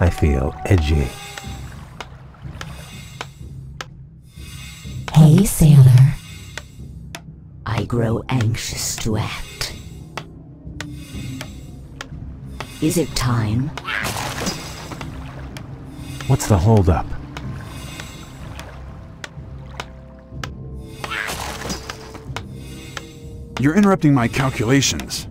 I feel edgy. Hey, sailor. I grow anxious to act. Is it time? What's the holdup? You're interrupting my calculations.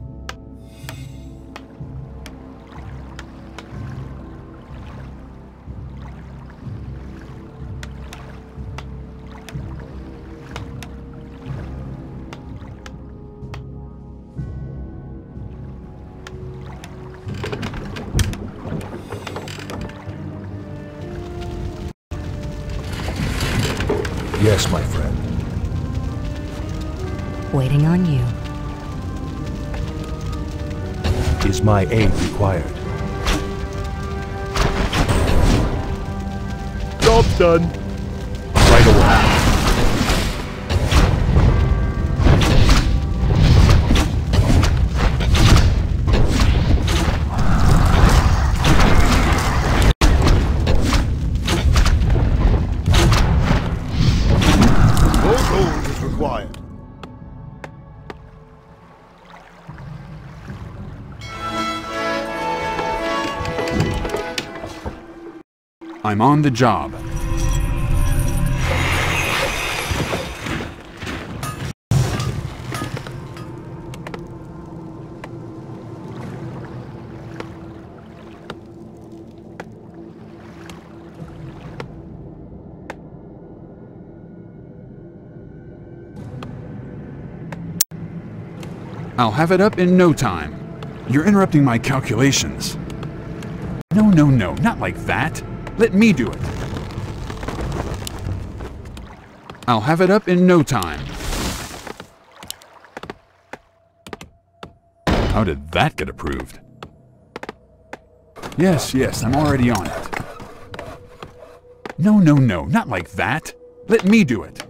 I'm on the job. I'll have it up in no time. You're interrupting my calculations. No, no, no, not like that. Let me do it. I'll have it up in no time. How did that get approved? Yes, yes, I'm already on it. No, no, no, not like that. Let me do it.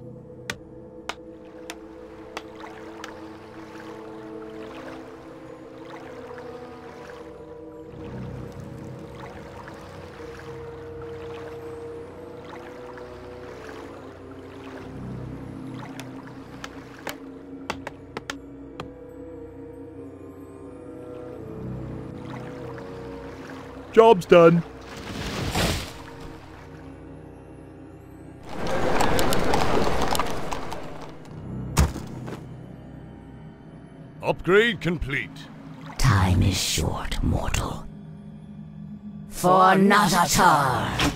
Job's done. Upgrade complete. Time is short, mortal. For Natatar.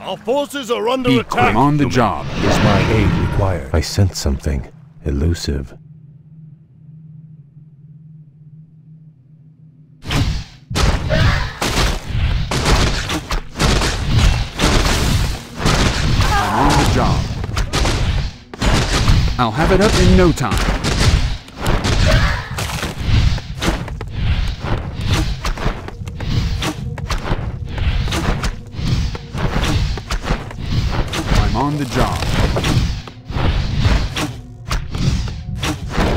Our forces are under Be attack. I'm on the job. Is my aid required? I sense something elusive. I'll have it up in no time. I'm on the job.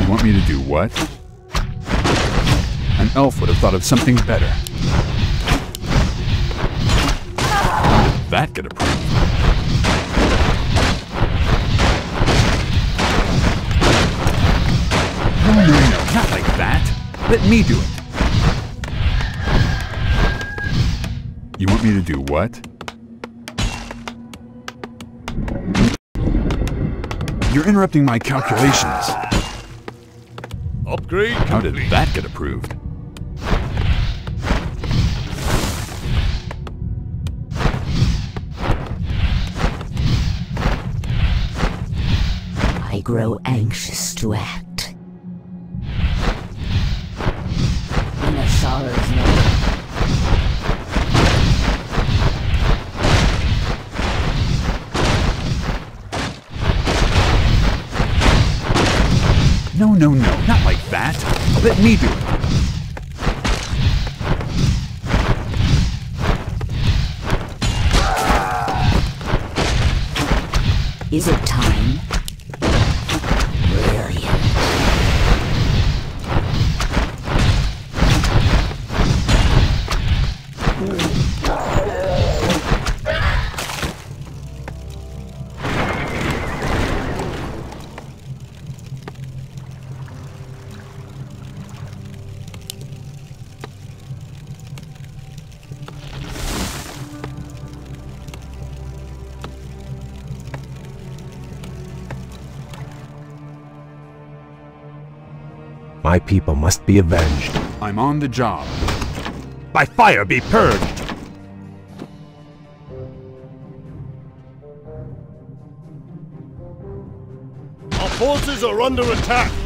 You want me to do what? An elf would have thought of something better. That get approved? Let me do it. You want me to do what? You're interrupting my calculations. Upgrade How did that get approved? I grow anxious to act. No, no, no, not like that. Let me do it. Is it time? My people must be avenged. I'm on the job. By fire be purged! Our forces are under attack.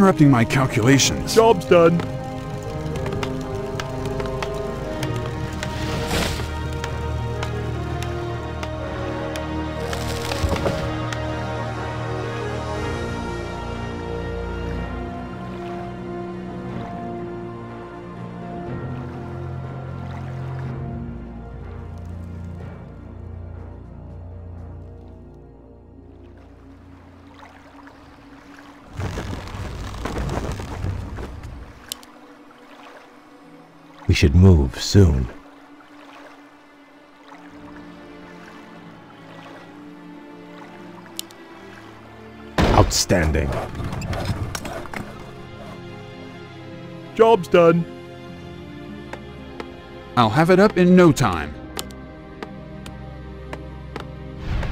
Interrupting my calculations. Job's done. Should move soon. Outstanding. Job's done. I'll have it up in no time.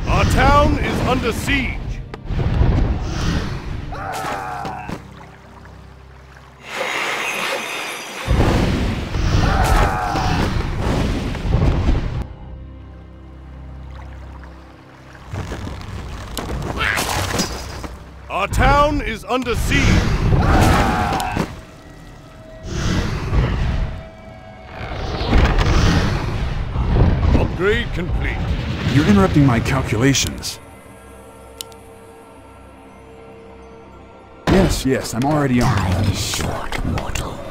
Our town is under siege. Under siege. Upgrade complete. You're interrupting my calculations. Yes, yes, I'm already on. Time is short, mortal.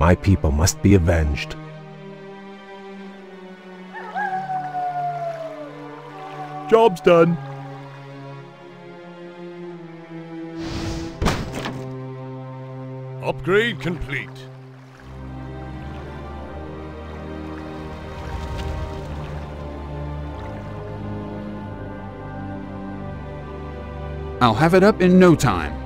My people must be avenged. Job's done. Upgrade complete. I'll have it up in no time.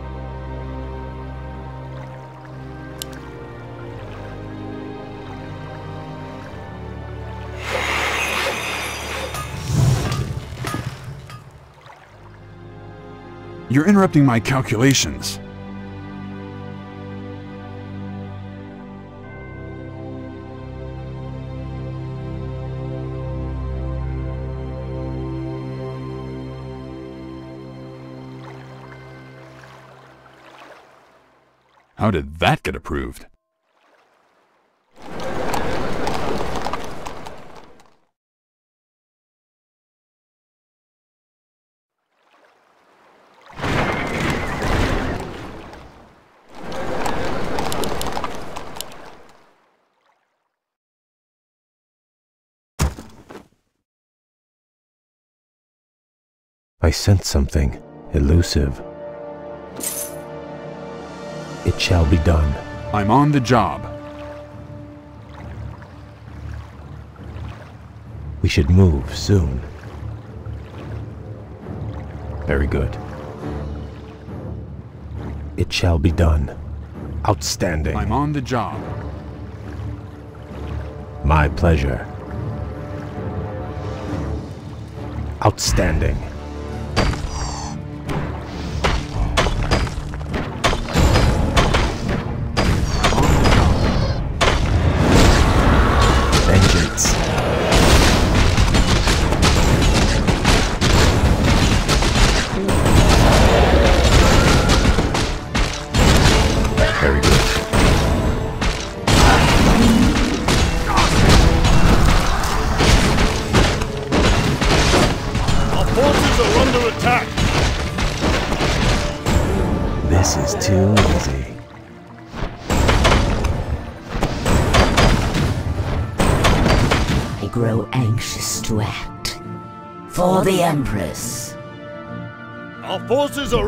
You're interrupting my calculations. How did that get approved? I sense something elusive. It shall be done. I'm on the job. We should move soon. Very good. It shall be done. Outstanding. I'm on the job. My pleasure. Outstanding.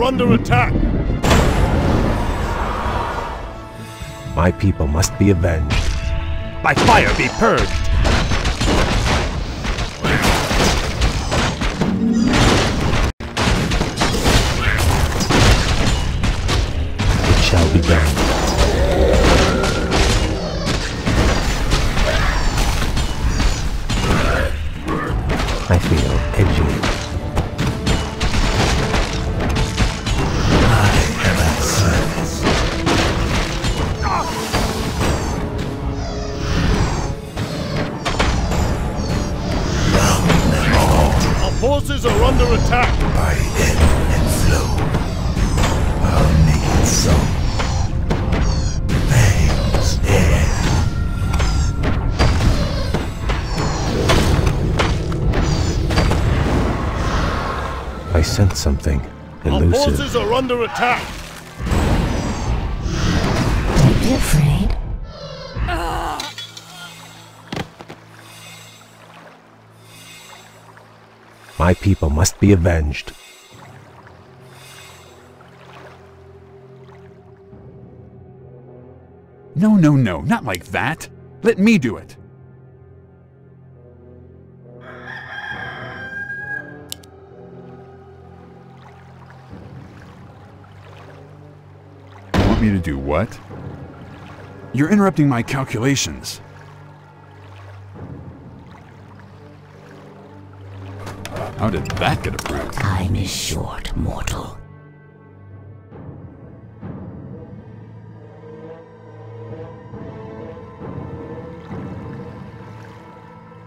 Under attack. My people must be avenged. By fire be purged! I sense something Our elusive. forces are under attack. Don't be afraid. My people must be avenged. No, no, no, not like that. Let me do it. Me to do what? You're interrupting my calculations. How did that get approved? Time is short, mortal.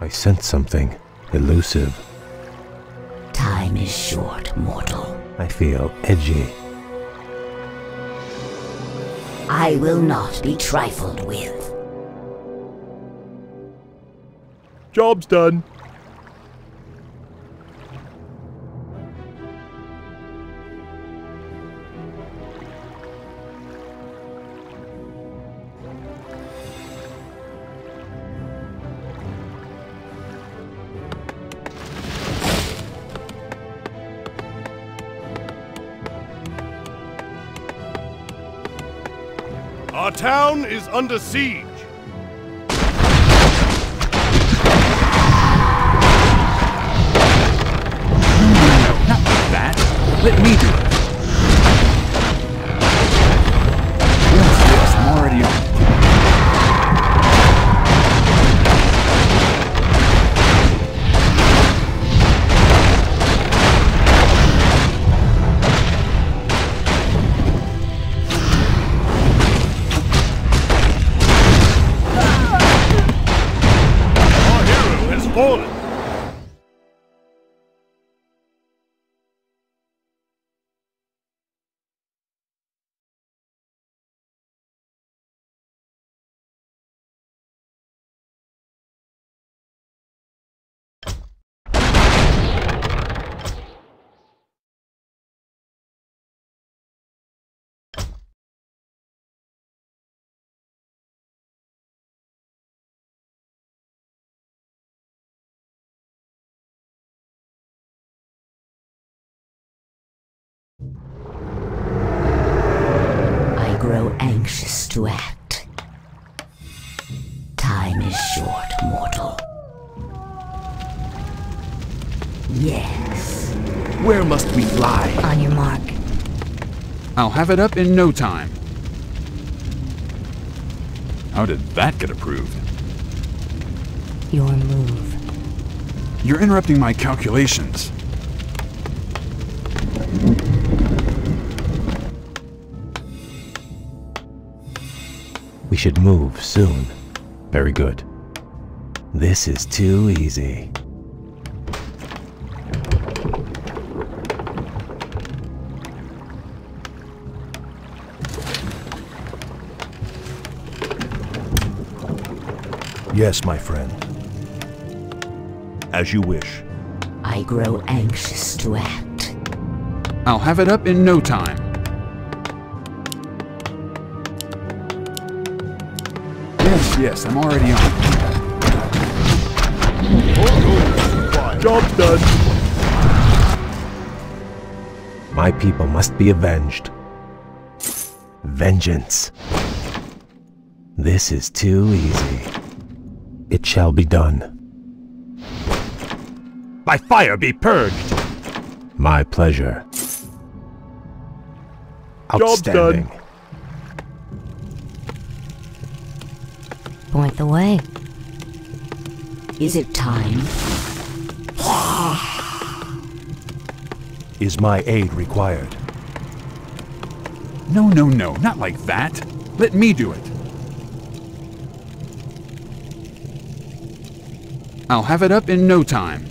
I sense something elusive. Time is short, mortal. I feel edgy. I will not be trifled with. Job's done. Under siege. Anxious to act. Time is short, mortal. Yes. Where must we fly? On your mark. I'll have it up in no time. How did that get approved? Your move. You're interrupting my calculations. Should move soon. Very good. This is too easy. Yes, my friend. As you wish. I grow anxious to act. I'll have it up in no time. Yes, yes, I'm already on it. Job's done. My people must be avenged. Vengeance. This is too easy. It shall be done. By fire be purged. My pleasure. Job's done. Outstanding. Point the way. Is it time? Is my aid required? No, no, no, not like that. Let me do it. I'll have it up in no time.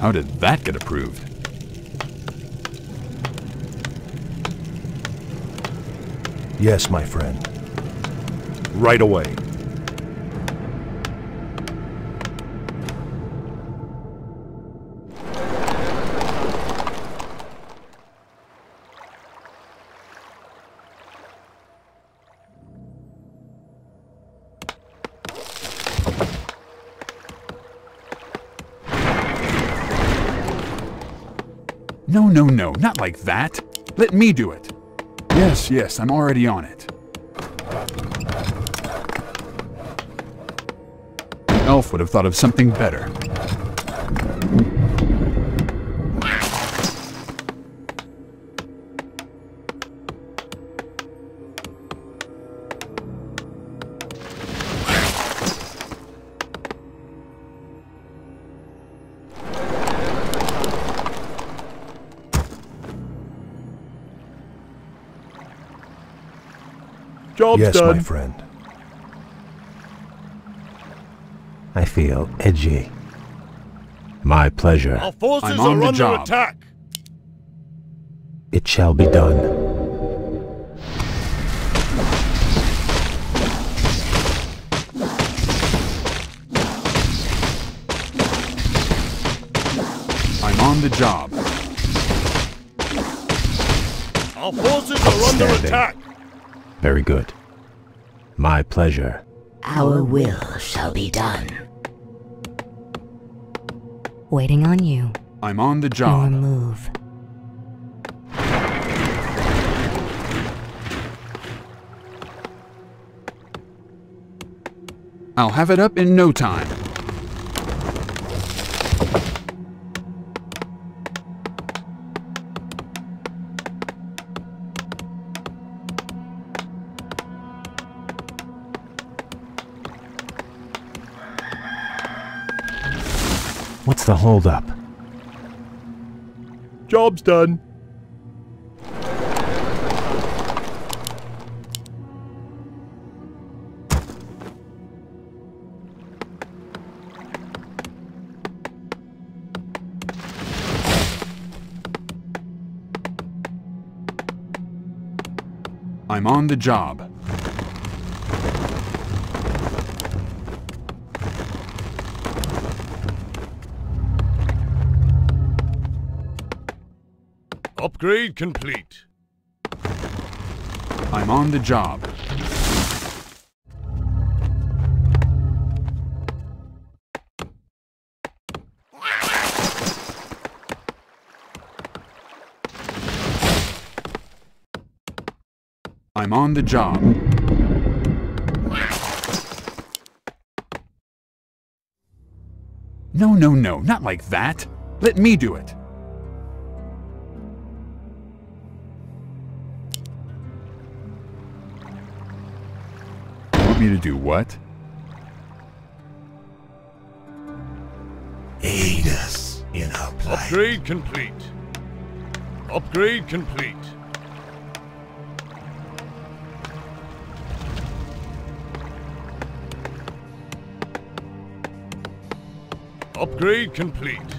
How did that get approved? Yes, my friend. Right away. Like that. Let me do it. Yes, yes, I'm already on it. Elf would have thought of something better. Job's yes, done. my friend. I feel edgy. My pleasure. Our forces I'm on are the under job. attack. It shall be done. I'm on the job. Our forces are under attack. Very good. My pleasure. Our will shall be done. Waiting on you. I'm on the job. Your job. move. I'll have it up in no time. The holdup? Job's done. I'm on the job. Upgrade complete. I'm on the job. I'm on the job. No, no, no, not like that. Let me do it. Me to do what? Aid us in our plight. Upgrade complete. Upgrade complete. Upgrade complete.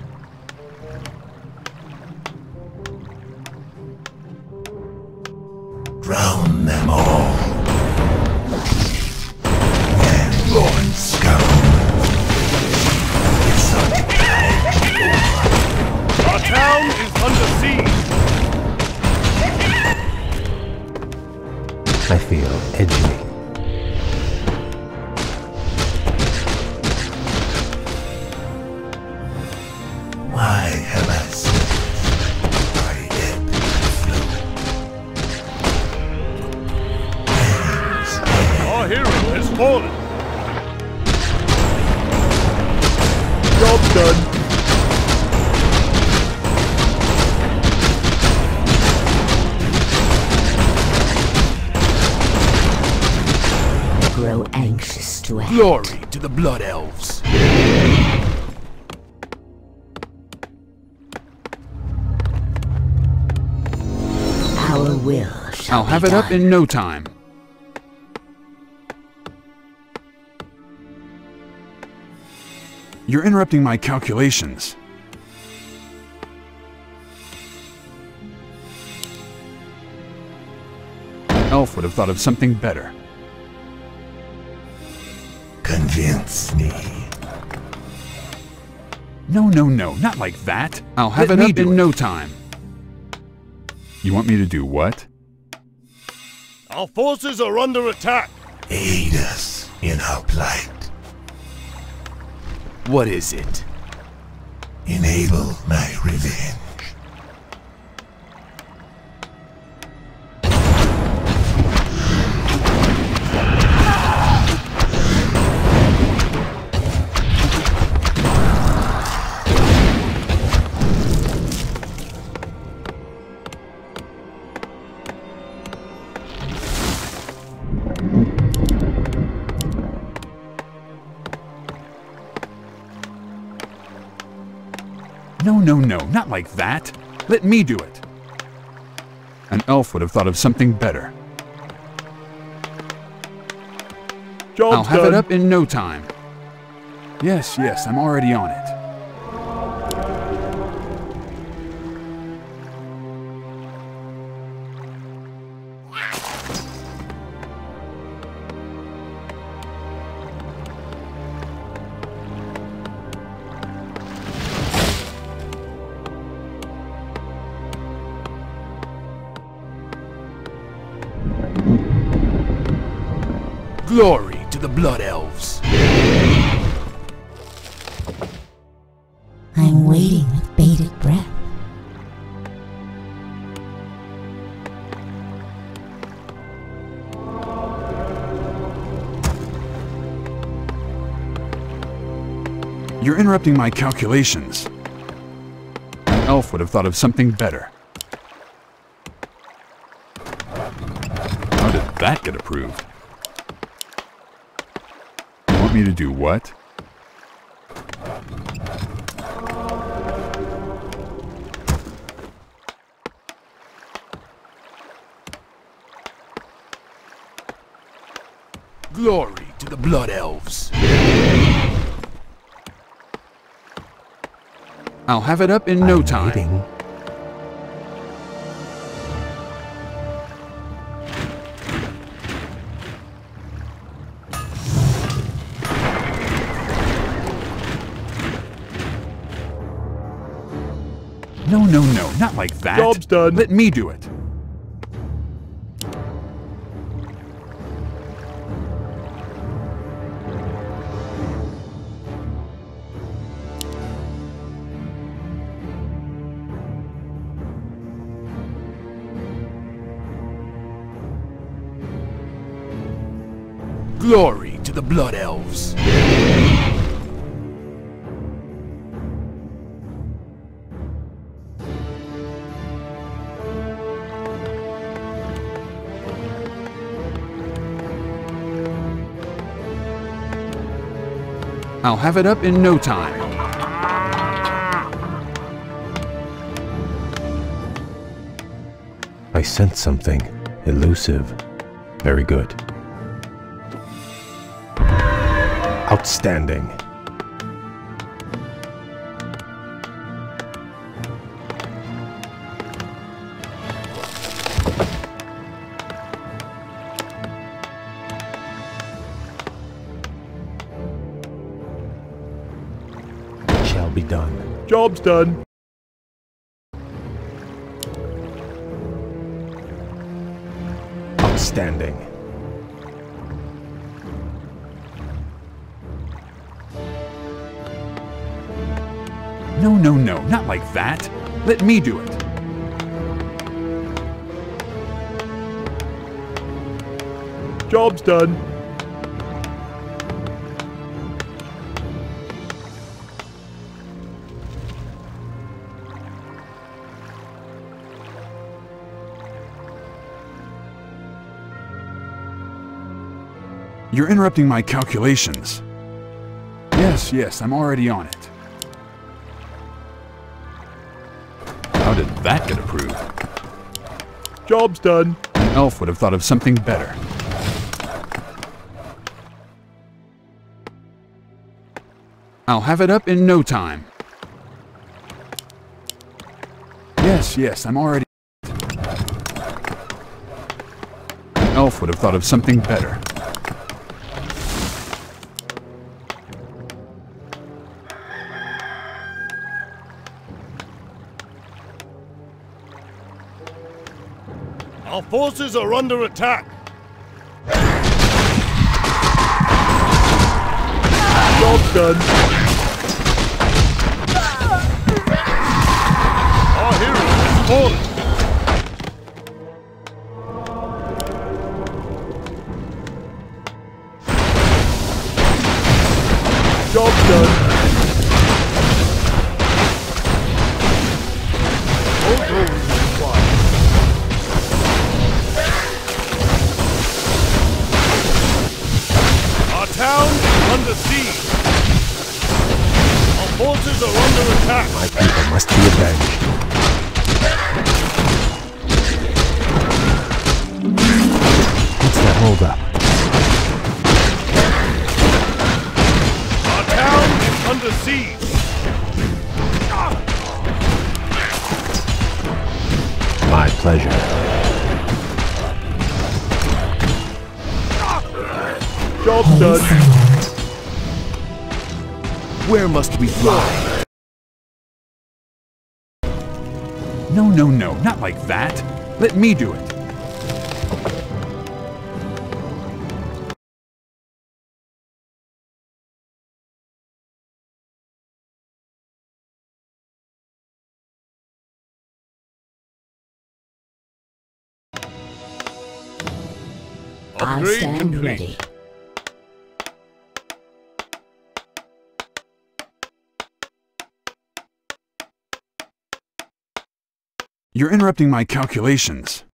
Have be it up in no time. You're interrupting my calculations. Elf would have thought of something better. Convince me. No, no, no, not like that. I'll have Let it up in it. no time. You want me to do what? Our forces are under attack. Aid us in our plight. What is it? Enable my revenge. Not like that. Let me do it. An elf would have thought of something better. Job's I'll have done. it up in no time. Yes, yes, I'm already on it. Interrupting my calculations. An elf would have thought of something better. How did that get approved? You want me to do what? Glory to the Blood Elves. I'll have it up in no I'm time. waiting. No, no, no, not like that. Job's done. Let me do it. I'll have it up in no time. I sense something elusive. Very good. Outstanding. Job's done. Outstanding. No, no, no, not like that. Let me do it. Job's done. You're interrupting my calculations. Yes, yes, I'm already on it. How did that get approved? Job's done. An elf would have thought of something better. I'll have it up in no time. Yes, yes, I'm already... An elf would have thought of something better. Forces are under attack. Job's done. Our hero has fallen. Let me do it. I stand complete. ready. You're interrupting my calculations.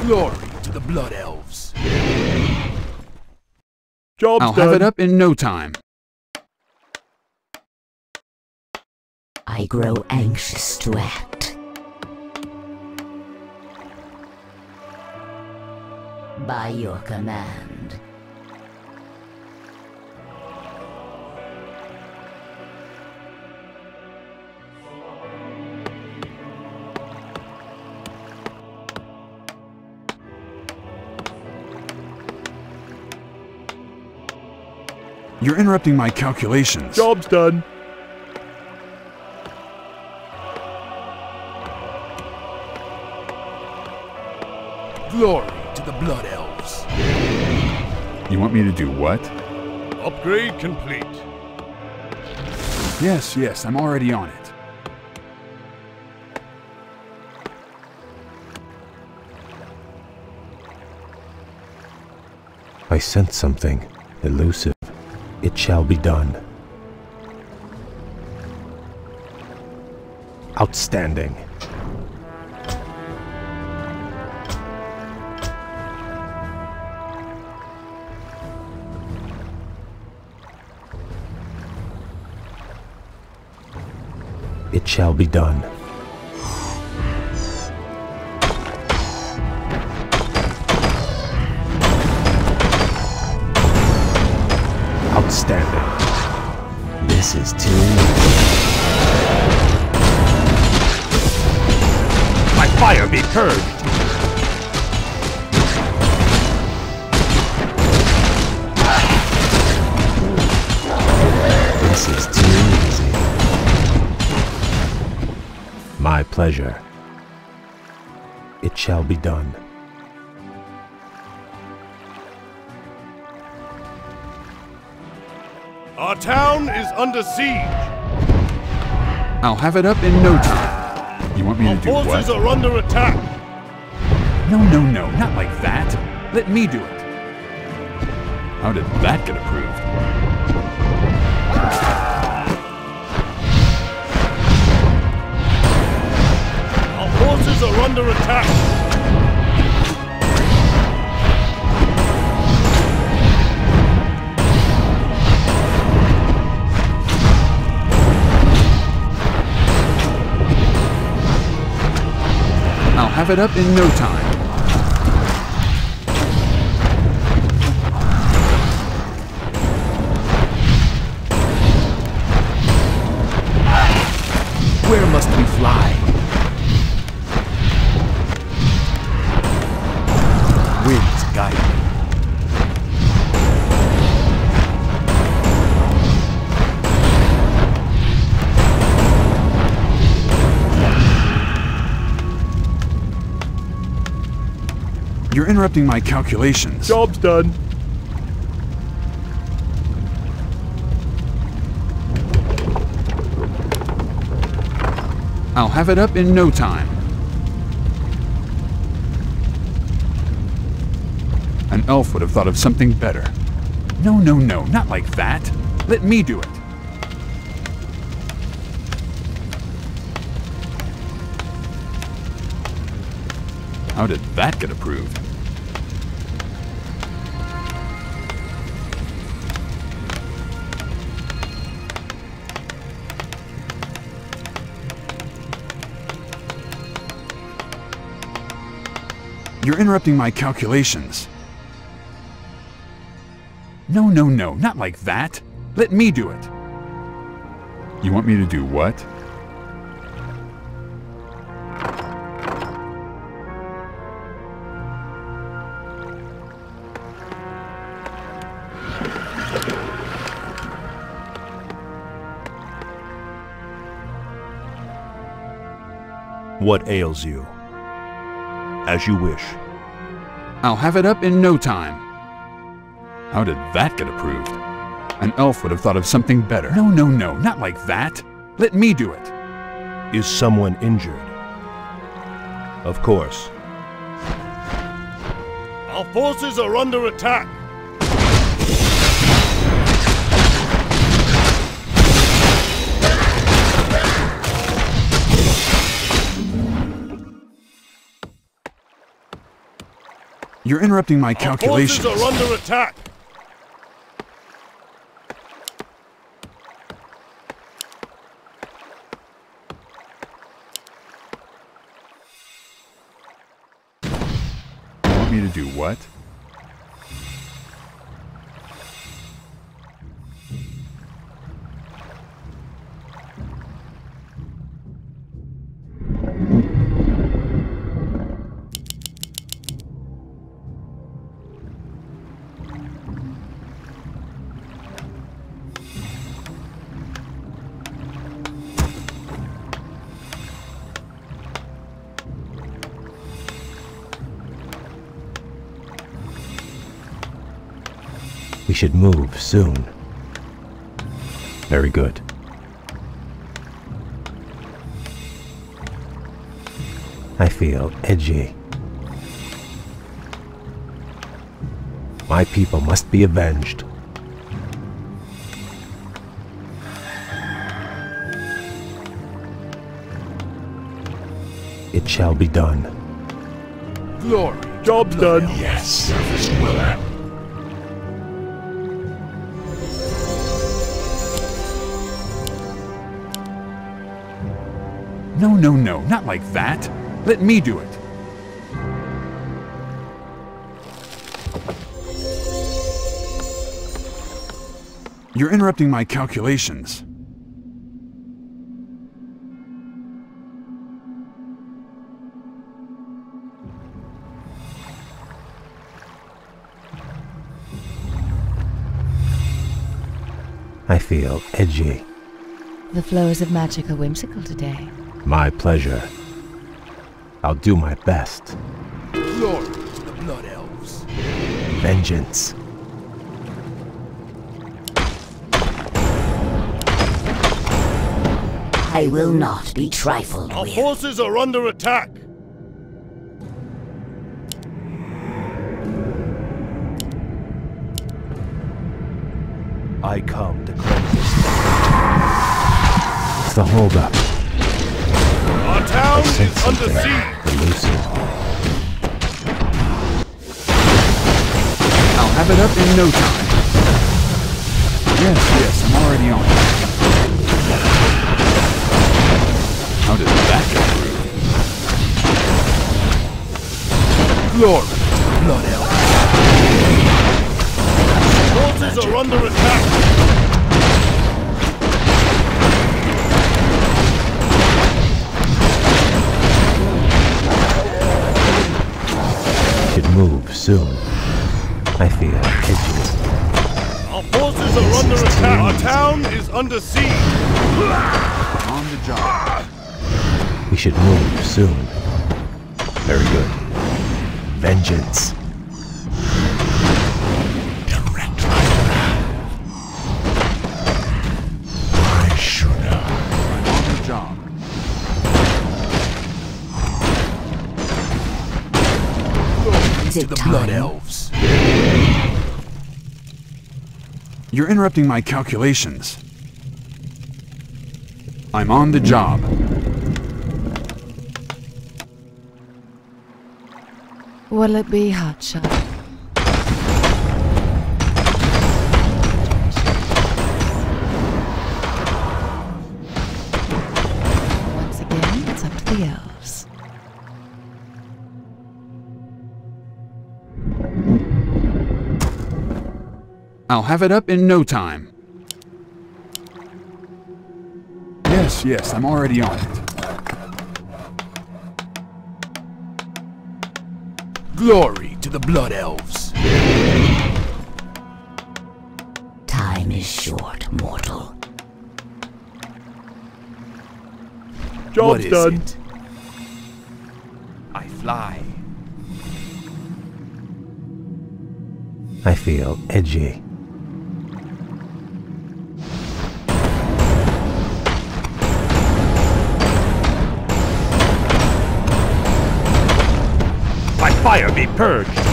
Glory to the Blood Elves. Job's I'll done. have it up in no time. I grow anxious to act. By your command. You're interrupting my calculations. Job's done. Glory to the Blood Elves. You want me to do what? Upgrade complete. Yes, yes, I'm already on it. I sense something elusive. It shall be done. Outstanding. It shall be done. Outstanding. This is too easy. My fire be purged. This is too easy. My pleasure. It shall be done. Under siege. I'll have it up in no time. You want me Our to do what? Our forces are under attack. No, no, no, not like that. Let me do it. How did that get approved? Have it up in no time. Interrupting my calculations. Job's done. I'll have it up in no time. An elf would have thought of something better. No, no, no, not like that. Let me do it. How did that get approved? You're interrupting my calculations. No, no, no, not like that. Let me do it. You want me to do what? What ails you? As you wish. I'll have it up in no time. How did that get approved? An elf would have thought of something better. No, no, no, not like that. Let me do it. Is someone injured? Of course. Our forces are under attack. You're interrupting my Our calculations. forces are under attack. You want me to do what? Should move soon. Very good. I feel edgy. My people must be avenged. It shall be done. Glory. Job's done. Yes, service dweller. No, no, no, not like that. Let me do it. You're interrupting my calculations. I feel edgy. The flows of magic are whimsical today. My pleasure. I'll do my best. Glory to the Blood Elves. Vengeance. I will not be trifled Our with. forces are under attack. I come to cleanse this It's the holdup. Our town Sense is under siege. elusive. I'll have it up in no time. Yes, yes, I'm already on. How did that get through? Glory to Blood Elves. Forces are under attack. Move soon. I feel edgy. Our forces are under attack. Our town is under siege. On the job. We should move soon. Very good. Vengeance. The Blood? Elves. You're interrupting my calculations. I'm on the job. What'll it be, Hotshot? I'll have it up in no time. Yes, yes, I'm already on it. Glory to the Blood Elves. Time is short, mortal. what Job's is done. it? I fly. I feel edgy. Fire be purged!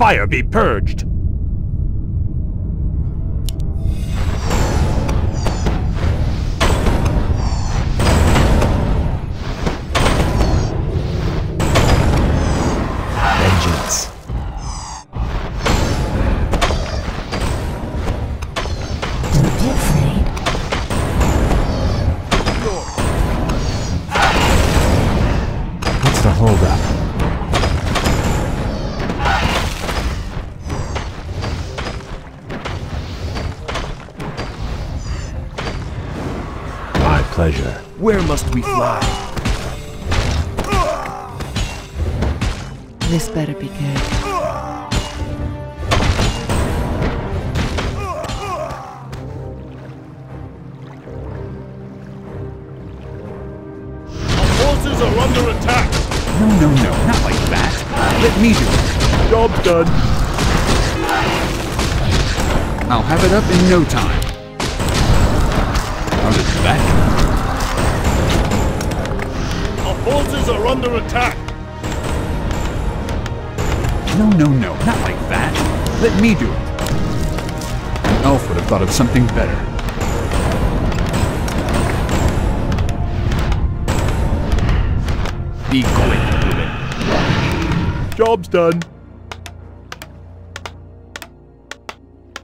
Fire be purged! No time. How did that Our forces are under attack. No, no, no, not like that. Let me do it. An elf would have thought of something better. Be quick, Ruben. Job's done.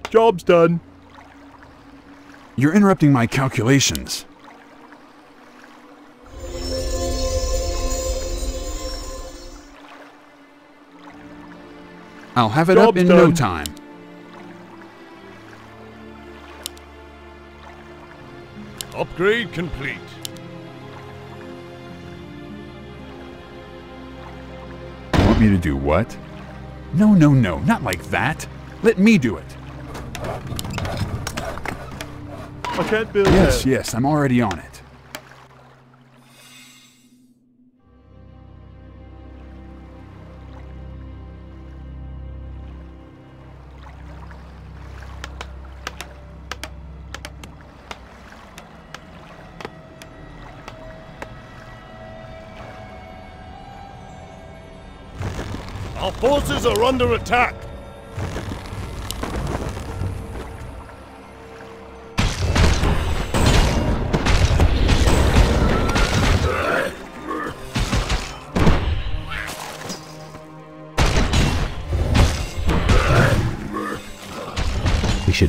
Job's done. You're interrupting my calculations. I'll have it Job's up in done. no time. Upgrade complete. Want me to do what? No, no, no, not like that. Let me do it. I can't build Yes, that. yes, I'm already on it. Our forces are under attack.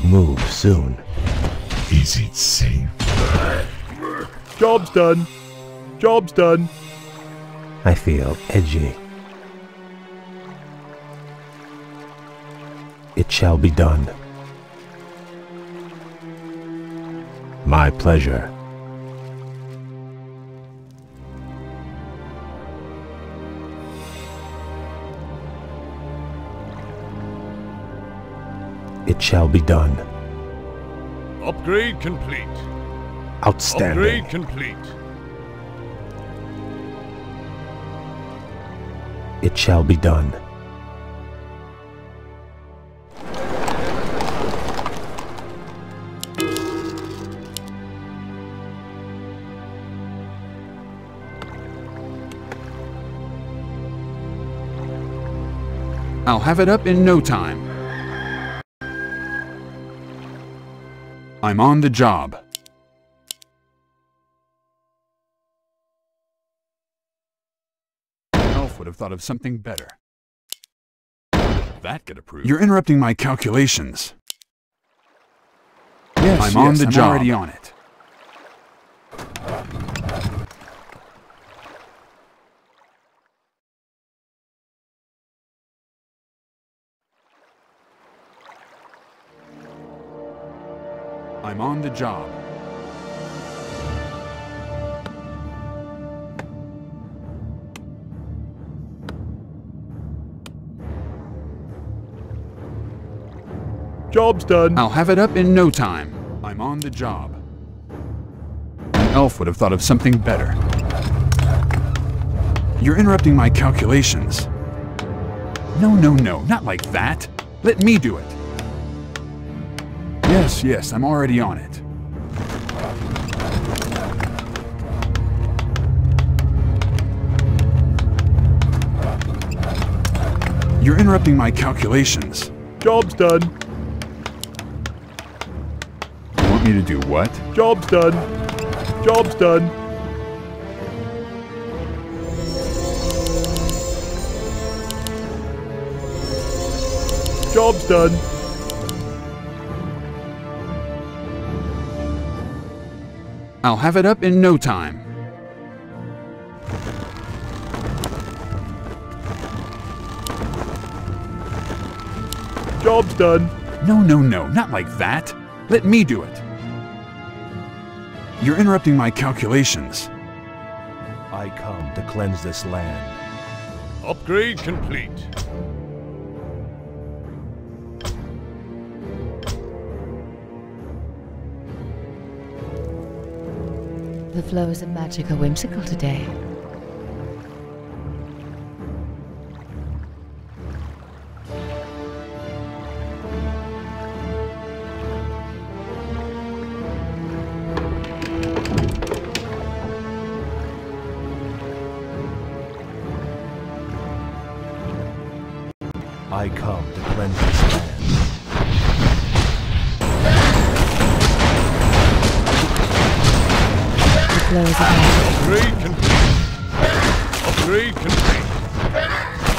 Move soon. Is it safe? Job's done. Job's done. I feel edgy. It shall be done. My pleasure. It shall be done. Upgrade complete. Outstanding. Upgrade complete. It shall be done. I'll have it up in no time. I'm on the job. Elf would have thought of something better. That could approved. You're interrupting my calculations. Yes, I'm on yes, the I'm job. already on it. On the job. Job's done. I'll have it up in no time. I'm on the job. An elf would have thought of something better. You're interrupting my calculations. No, no, no, not like that. Let me do it. Yes, yes, I'm already on it. You're interrupting my calculations. Job's done. You want me to do what? Job's done. Job's done. Job's done. I'll have it up in no time. Job's done. No, no, no, not like that. Let me do it. You're interrupting my calculations. I come to cleanse this land. Upgrade complete. The flows of magic are whimsical today.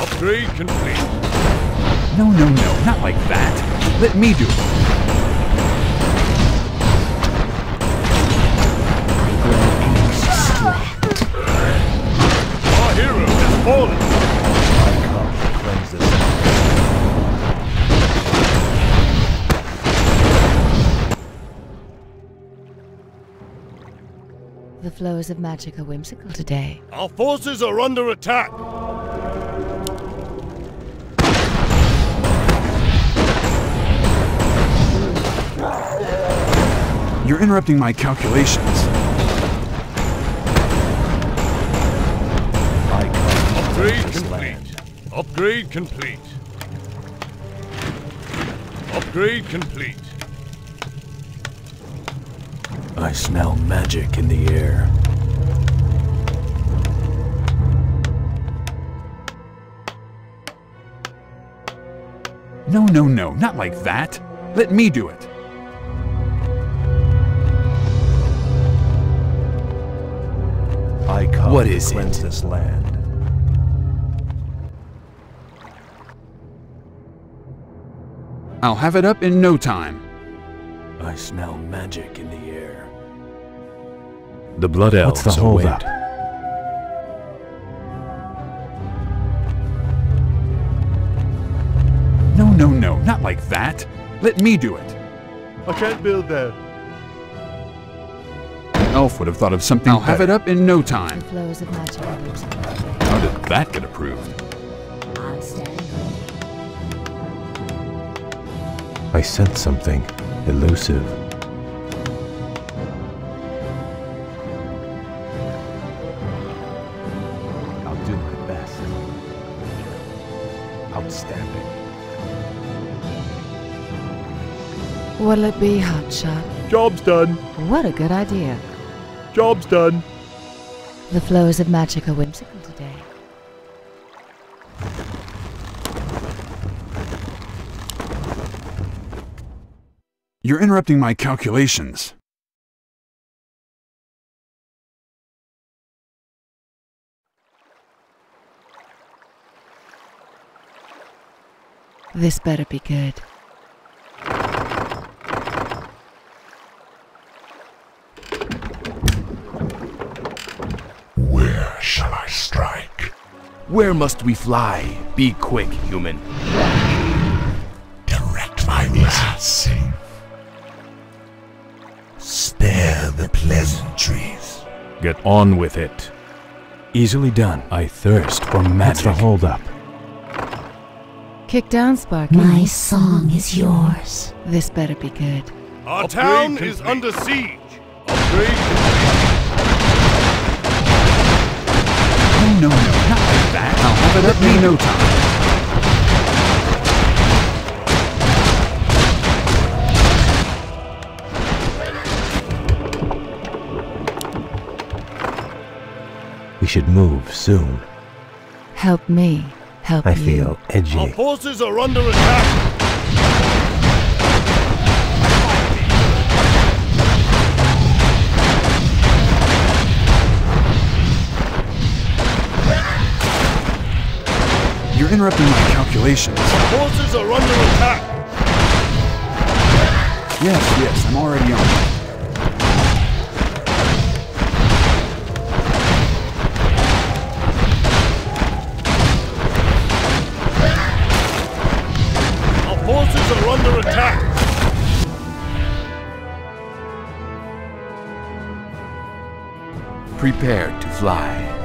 Upgrade complete. No, no, no, not like that. Let me do it. I grow anxious to act. Our hero has fallen. I come to cleanse this land. The flows of magic are whimsical today. Our forces are under attack. You're interrupting my calculations. I Upgrade complete. land. Upgrade complete. Upgrade complete. I smell magic in the air. No, no, no, not like that. Let me do it. Come What to is cleanse it? this land. I'll have it up in no time. I smell magic in the air. The Blood What's Elves the hold await. up? No, no, no, not like that. Let me do it. I can't build there. An elf would have thought of something I'll have it up in no time. The flows of magic are whimsical today. How did that get approved? I'll stand ready. I sense something elusive. I'll do my best. Outstanding. What'll it be, Hotshot? Job's done. What a good idea. Job's done. The flows of magic are whimsical today. You're interrupting my calculations. This better be good. Where shall I strike? Where must we fly? Be quick, human. Direct my path. Spare the pleasantries. Get on with it. Easily done. I thirst for What's magic. the hold up? Kick down, Sparky. My song is yours. This better be good. Our Upgrade town complete. is under siege. Upgrade No, no, no, not like that. I'll have it up in no time. We should move soon. Help me. Help me. I you. feel Our edgy. forces are under attack. You're interrupting my calculations. Forces are under attack. Yes, yes, I'm already on. Our forces are under attack. Prepare to fly.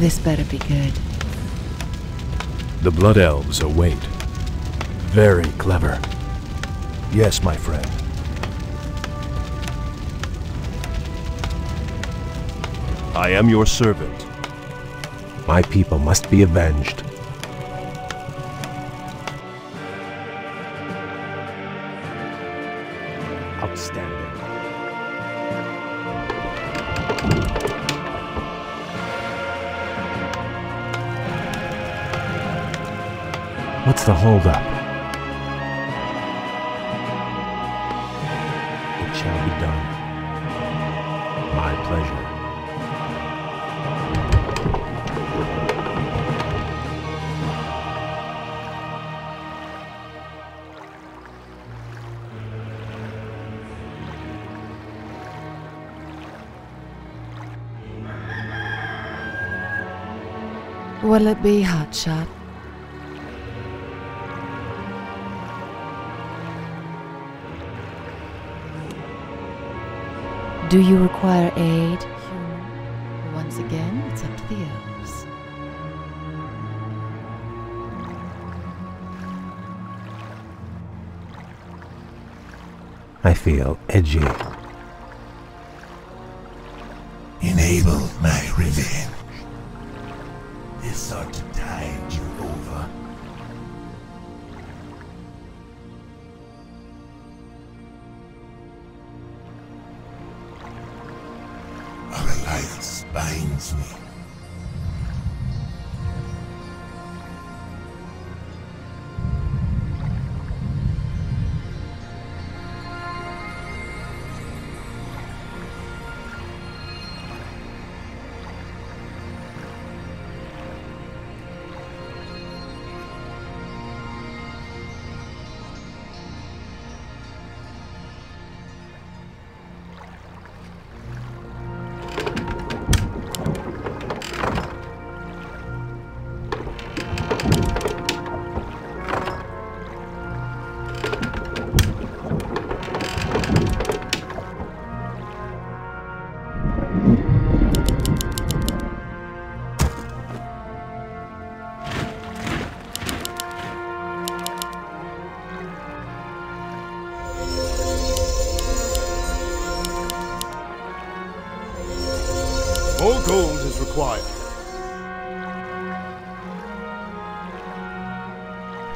This better be good. The Blood Elves await. Very clever. Yes, my friend. I am your servant. My people must be avenged. Outstanding. What's the holdup? It shall be done. My pleasure. Will it be, Hotshot? Do you require aid? Once again, it's up to the elves. I feel edgy.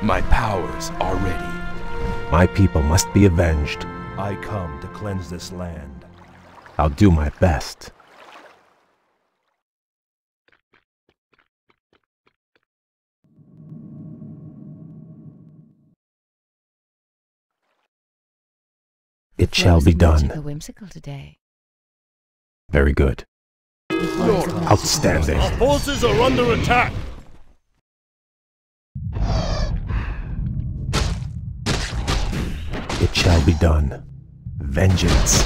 My powers are ready. My people must be avenged. I come to cleanse this land. I'll do my best. It shall be done. whimsical today. Very good. Outstanding. Our forces are under attack. It shall be done. Vengeance.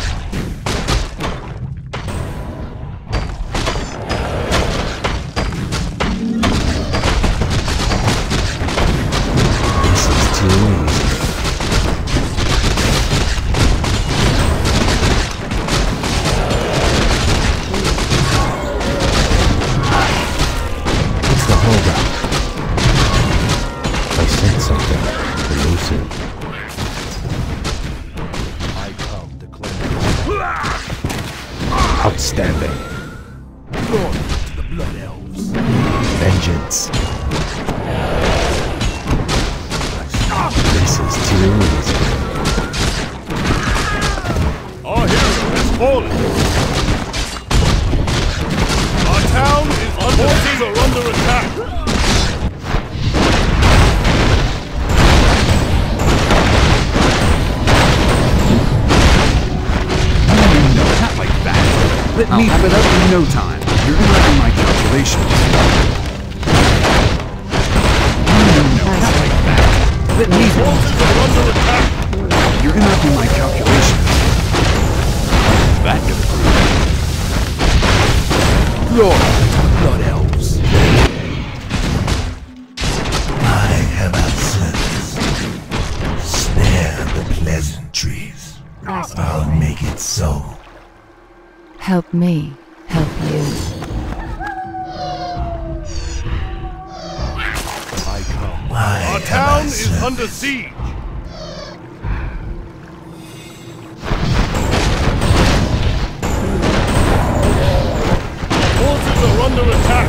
Under attack.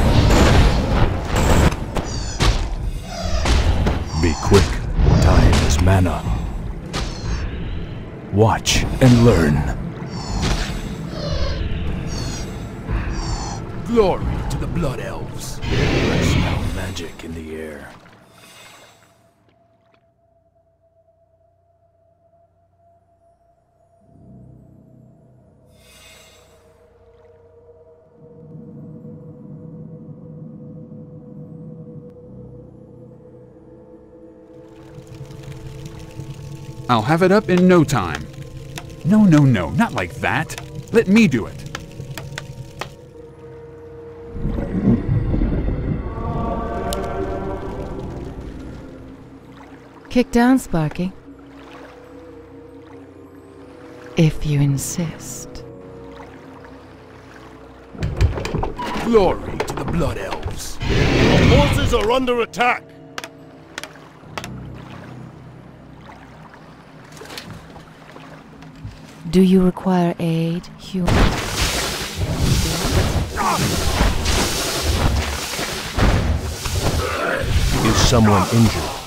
Be quick. Time is mana. Watch and learn. Glory to the Blood Elves. I smell magic in the air. I'll have it up in no time. No, no, no, not like that. Let me do it. Kick down, Sparky. If you insist. Glory to the Blood Elves! Our forces are under attack! Do you require aid, human? Is someone injured?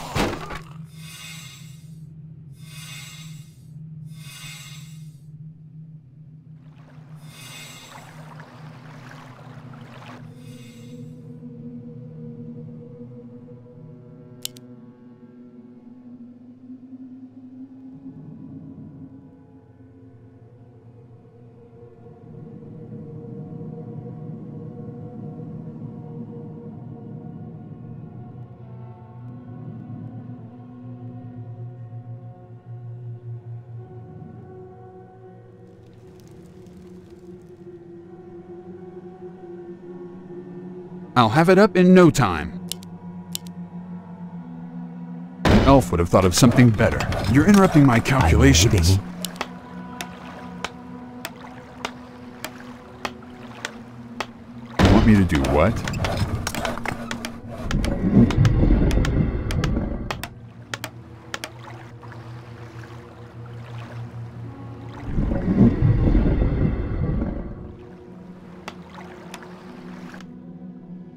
I'll have it up in no time. An elf would have thought of something better. You're interrupting my calculations. You Want me to do what?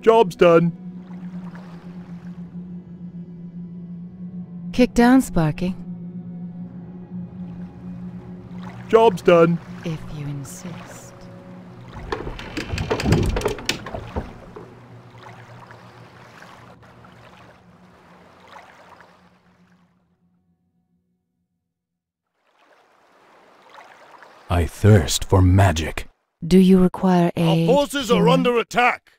Job's done. Kick down, Sparky. Job's done. If you insist. I thirst for magic. Do you require Our aid? forces are under attack.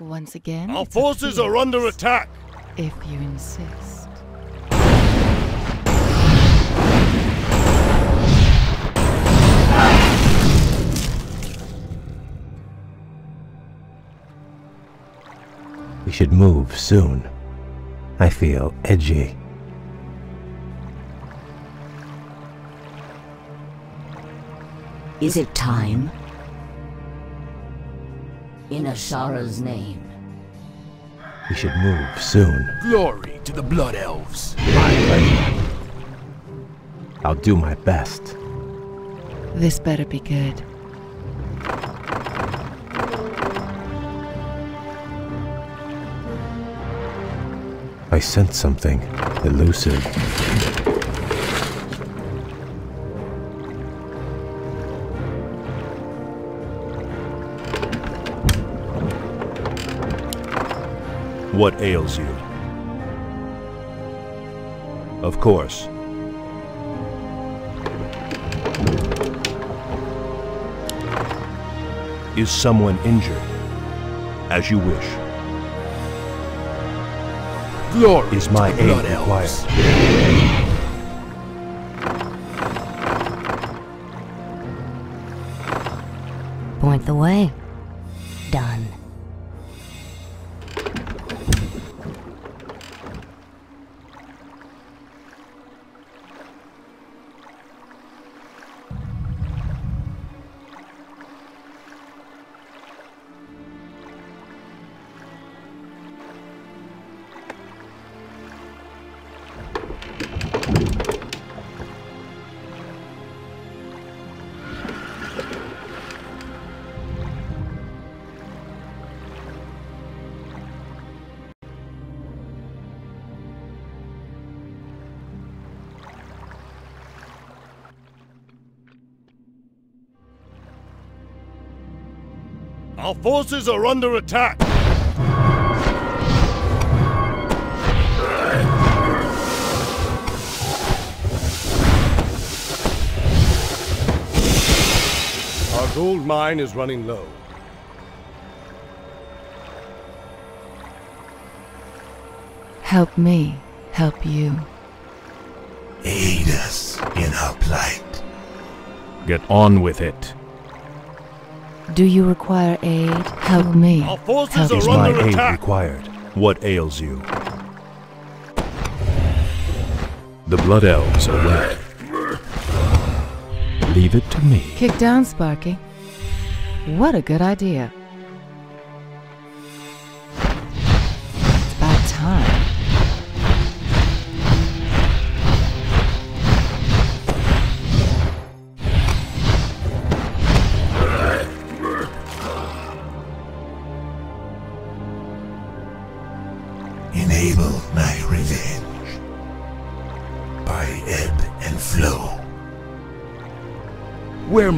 Once again. Our it's up to forces are under attack. If you insist. We should move soon. I feel edgy. Is it time? In Azshara's name. We should move soon. Glory to the Blood Elves. My pleasure. I'll do my best. This better be good. I sense something elusive. What ails you? Of course. Is someone injured? As you wish. Glory Is my the aid required? Elves. Point the way. Our forces are under attack. Our gold mine is running low. Help me help you. Aid us in our plight. Get on with it. Do you require aid? Help me. Our forces Help are Is me. my under aid attack. required? What ails you? The Blood Elves are wet. Leave it to me. Kick down, Sparky. What a good idea.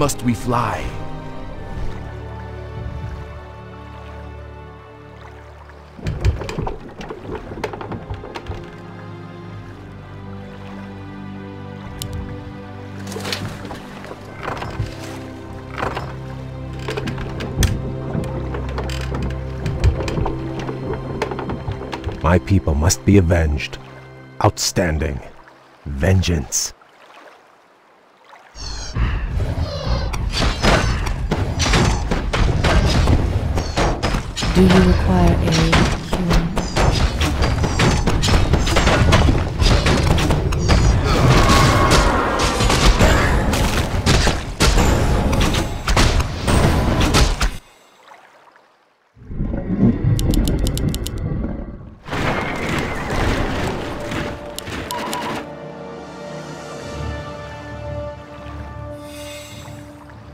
Must we fly? My people must be avenged. Outstanding. Vengeance. Do you require aid, human?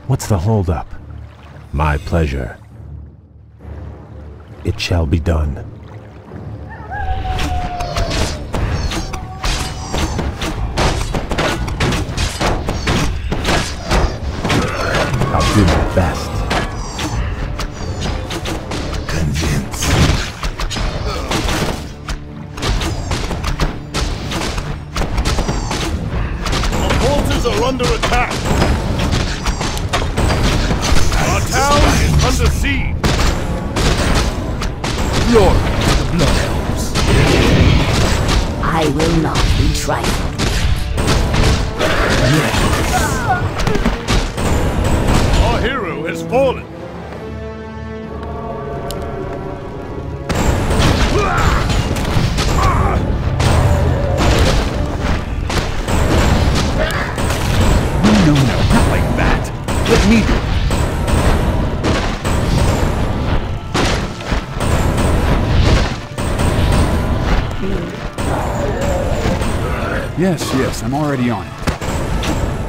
What's the holdup? My pleasure. It shall be done. I'll do my best. Already on it.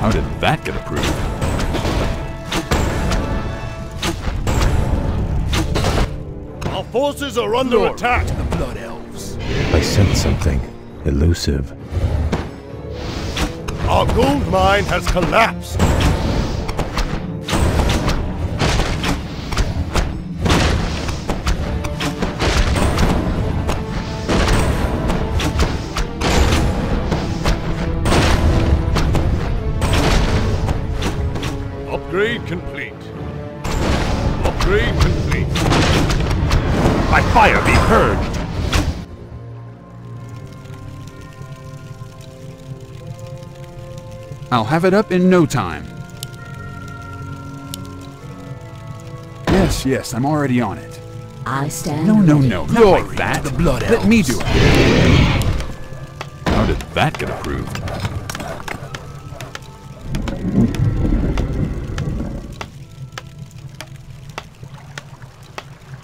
How did that get approved? Our forces are under Glory attack. to the Blood Elves. I sense something elusive. Our gold mine has collapsed. I'll have it up in no time. Yes, yes, I'm already on it. I stand No, no, ready. no, not Glory like that. the Blood Let me do it. How did that get approved?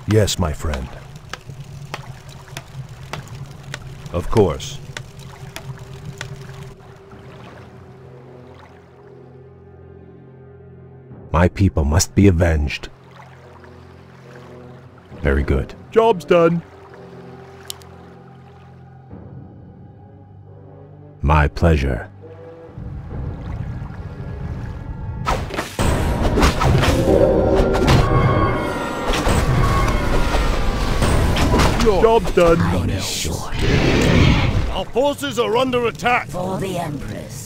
Yes, my friend. Of course. My people must be avenged. Very good. Job's done. My pleasure. Job's done. I'm sure. Our forces are under attack. For the Empress.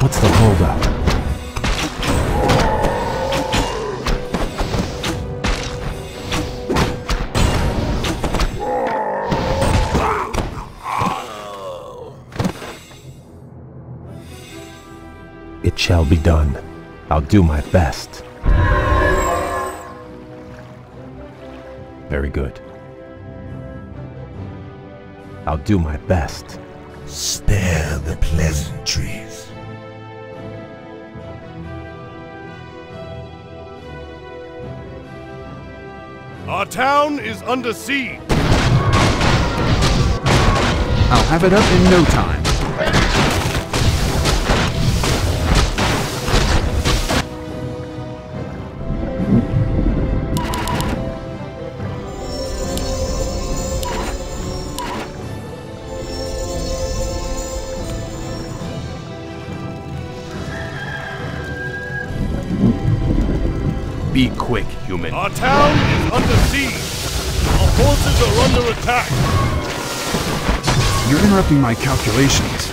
What's the holdup? It shall be done. I'll do my best. Very good. I'll do my best. Spare the pleasantries. Our town is under siege. I'll have it up in no time. Attack. You're interrupting my calculations.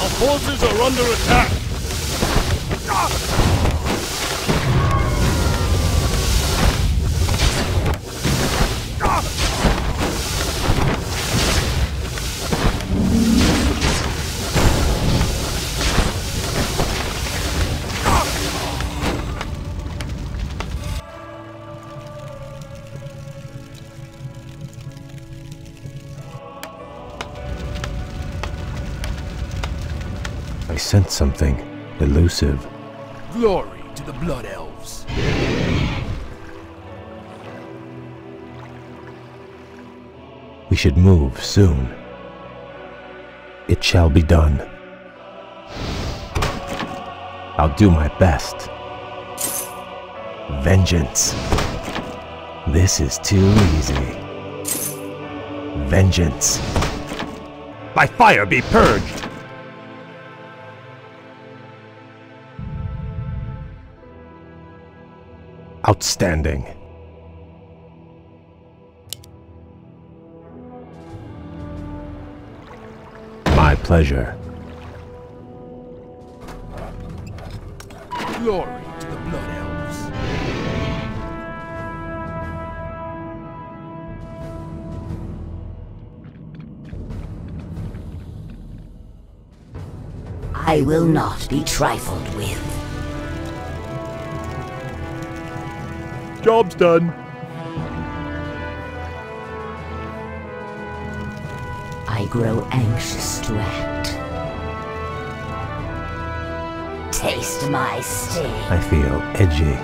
Our forces are under attack. Something elusive. Glory to the Blood Elves. We should move soon. It shall be done. I'll do my best. Vengeance. This is too easy. Vengeance. By fire be purged! Outstanding. My pleasure. Glory to the Blood Elves. I will not be trifled with. Job's done. I grow anxious to act. Taste my sting. I feel edgy.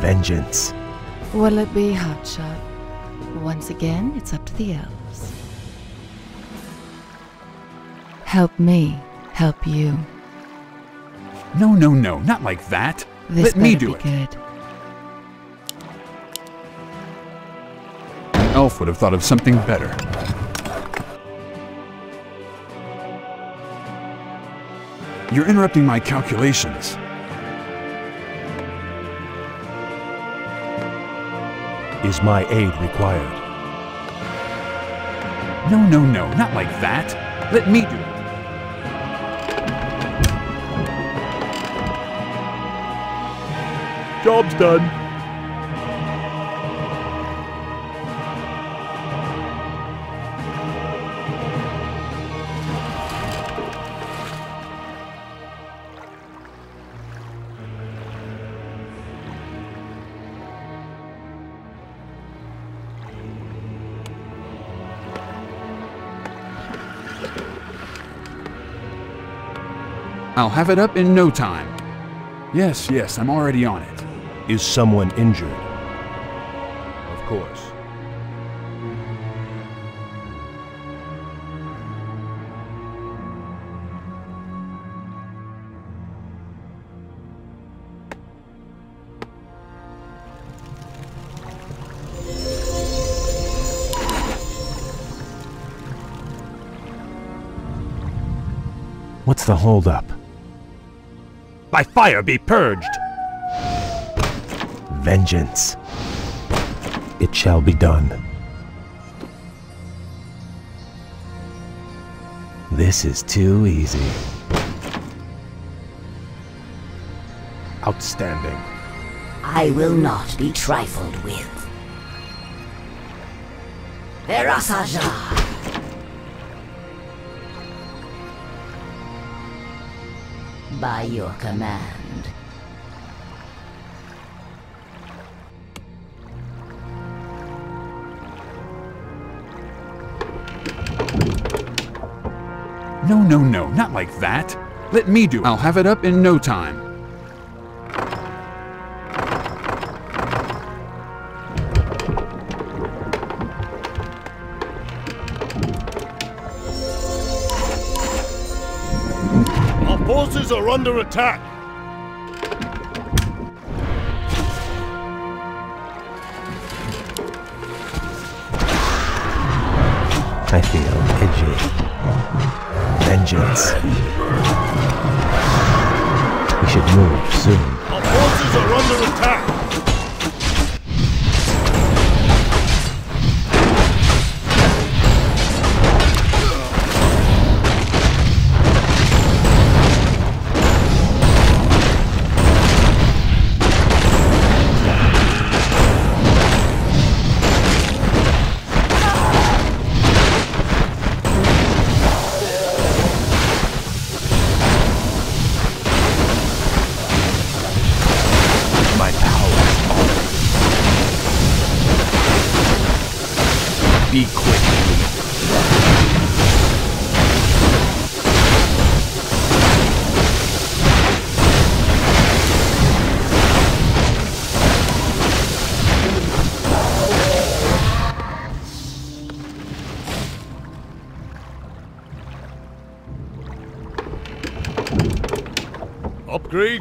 Vengeance. Will it be Hotshot? Once again, it's up to the elves. Help me, help you. No, no, no, not like that. This Let me do be it. good. An elf would have thought of something better. You're interrupting my calculations. Is my aid required? No, no, no, not like that. Let me do it. Job's done. I'll have it up in no time. Yes, yes, I'm already on it. Is someone injured? Of course. What's the holdup? By fire be purged! Vengeance. It shall be done. This is too easy. Outstanding. I will not be trifled with. Verasaja! By your command. No, no, no, not like that. Let me do it. I'll have it up in no time. Our forces are under attack. I feel edgy. Vengeance. We should move soon. Our forces are under attack.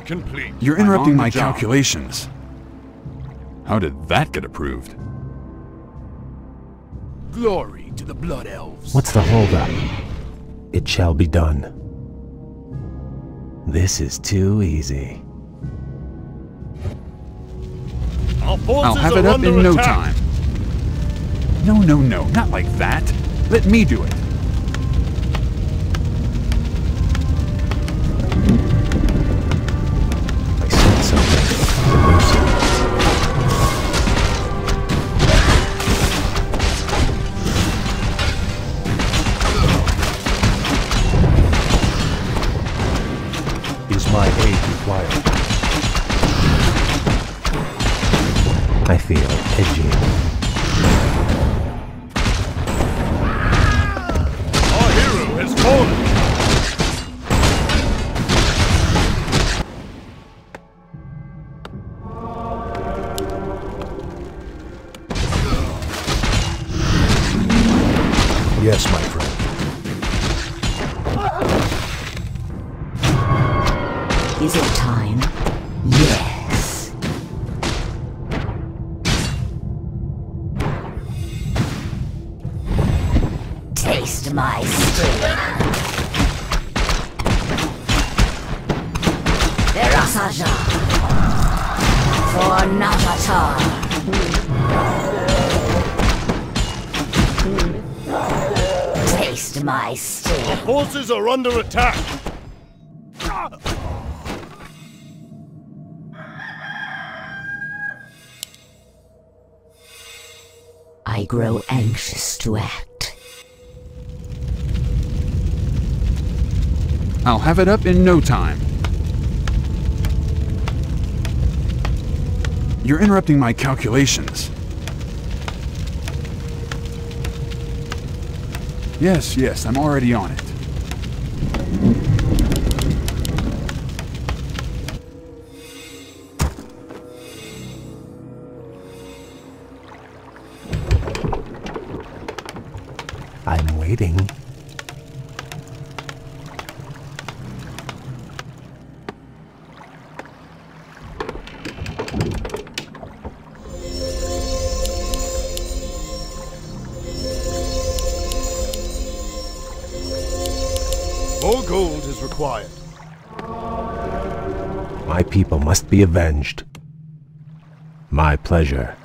Upgrade complete. You're interrupting my job. calculations. How did that get approved? Glory to the Blood Elves. What's the holdup? It shall be done. This is too easy. I'll have it up under in no time. No, no, no, not like that. Let me do it. Is it time? Yes. Taste my sting. Verasaja. For Navatar. Taste my sting. Our forces are under attack. Grow anxious to act. I'll have it up in no time. You're interrupting my calculations. Yes, yes, I'm already on it. More gold is required. My people must be avenged. My pleasure.